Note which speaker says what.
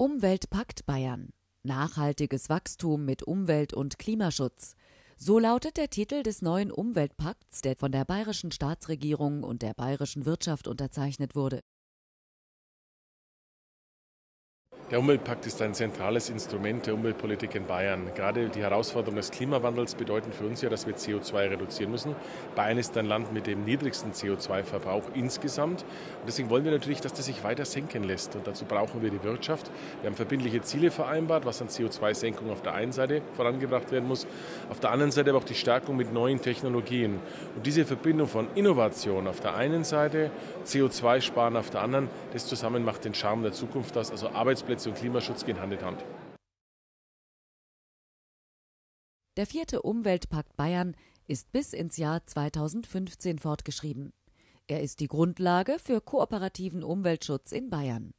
Speaker 1: Umweltpakt Bayern. Nachhaltiges Wachstum mit Umwelt- und Klimaschutz. So lautet der Titel des neuen Umweltpakts, der von der bayerischen Staatsregierung und der bayerischen Wirtschaft unterzeichnet wurde.
Speaker 2: Der Umweltpakt ist ein zentrales Instrument der Umweltpolitik in Bayern. Gerade die Herausforderungen des Klimawandels bedeuten für uns ja, dass wir CO2 reduzieren müssen. Bayern ist ein Land mit dem niedrigsten CO2-Verbrauch insgesamt. Und deswegen wollen wir natürlich, dass das sich weiter senken lässt. Und dazu brauchen wir die Wirtschaft. Wir haben verbindliche Ziele vereinbart, was an CO2-Senkung auf der einen Seite vorangebracht werden muss, auf der anderen Seite aber auch die Stärkung mit neuen Technologien. Und diese Verbindung von Innovation auf der einen Seite, CO2-Sparen auf der anderen, das zusammen macht den Charme der Zukunft aus. Also Arbeitsplätze Und Klimaschutz gehen Hand in Hand.
Speaker 1: Der vierte Umweltpakt Bayern ist bis ins Jahr 2015 fortgeschrieben. Er ist die Grundlage für kooperativen Umweltschutz in Bayern.